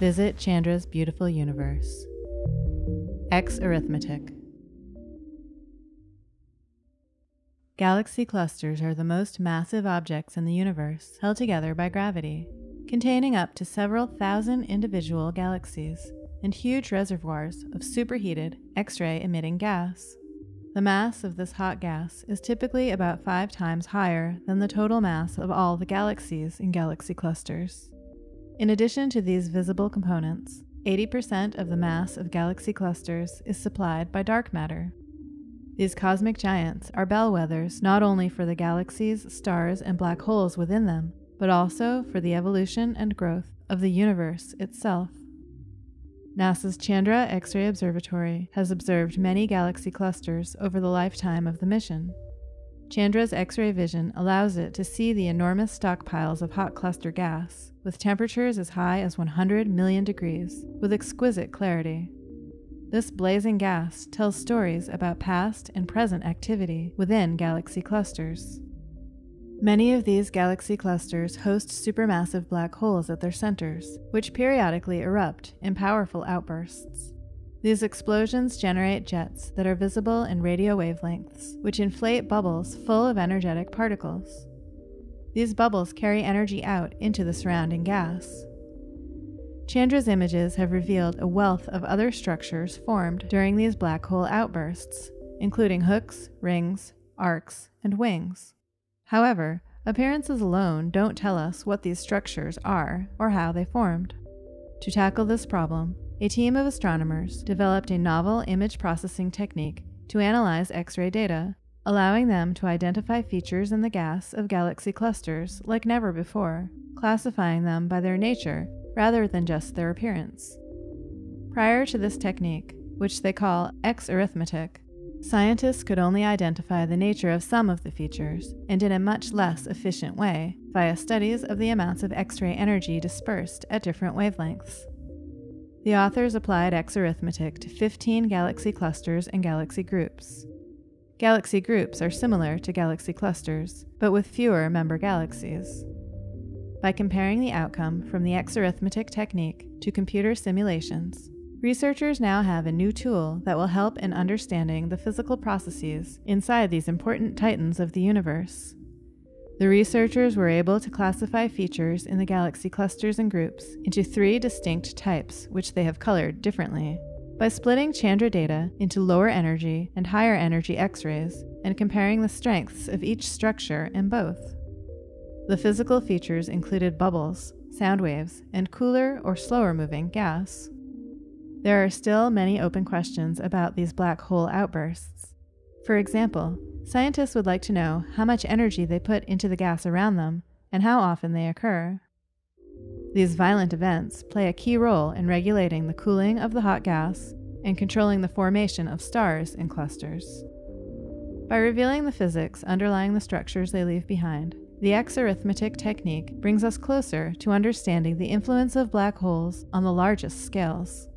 Visit Chandra's beautiful universe. X arithmetic. Galaxy clusters are the most massive objects in the universe, held together by gravity, containing up to several thousand individual galaxies and huge reservoirs of superheated X ray emitting gas. The mass of this hot gas is typically about five times higher than the total mass of all the galaxies in galaxy clusters. In addition to these visible components, 80% of the mass of galaxy clusters is supplied by dark matter, these cosmic giants are bellwethers not only for the galaxies, stars, and black holes within them, but also for the evolution and growth of the universe itself. NASA's Chandra X ray Observatory has observed many galaxy clusters over the lifetime of the mission. Chandra's X ray vision allows it to see the enormous stockpiles of hot cluster gas, with temperatures as high as 100 million degrees, with exquisite clarity. This blazing gas tells stories about past and present activity within galaxy clusters. Many of these galaxy clusters host supermassive black holes at their centers, which periodically erupt in powerful outbursts. These explosions generate jets that are visible in radio wavelengths, which inflate bubbles full of energetic particles. These bubbles carry energy out into the surrounding gas, Chandra's images have revealed a wealth of other structures formed during these black hole outbursts, including hooks, rings, arcs, and wings. However, appearances alone don't tell us what these structures are or how they formed. To tackle this problem, a team of astronomers developed a novel image processing technique to analyze X ray data, allowing them to identify features in the gas of galaxy clusters like never before, classifying them by their nature rather than just their appearance. Prior to this technique, which they call X arithmetic, scientists could only identify the nature of some of the features, and in a much less efficient way, via studies of the amounts of X ray energy dispersed at different wavelengths. The authors applied X arithmetic to 15 galaxy clusters and galaxy groups. Galaxy groups are similar to galaxy clusters, but with fewer member galaxies by comparing the outcome from the X arithmetic technique to computer simulations. Researchers now have a new tool that will help in understanding the physical processes inside these important titans of the universe. The researchers were able to classify features in the galaxy clusters and groups into three distinct types, which they have colored differently. By splitting Chandra data into lower energy and higher energy X rays and comparing the strengths of each structure in both. The physical features included bubbles, sound waves, and cooler or slower moving gas. There are still many open questions about these black hole outbursts. For example, scientists would like to know how much energy they put into the gas around them and how often they occur. These violent events play a key role in regulating the cooling of the hot gas and controlling the formation of stars in clusters. By revealing the physics underlying the structures they leave behind, the X arithmetic technique brings us closer to understanding the influence of black holes on the largest scales.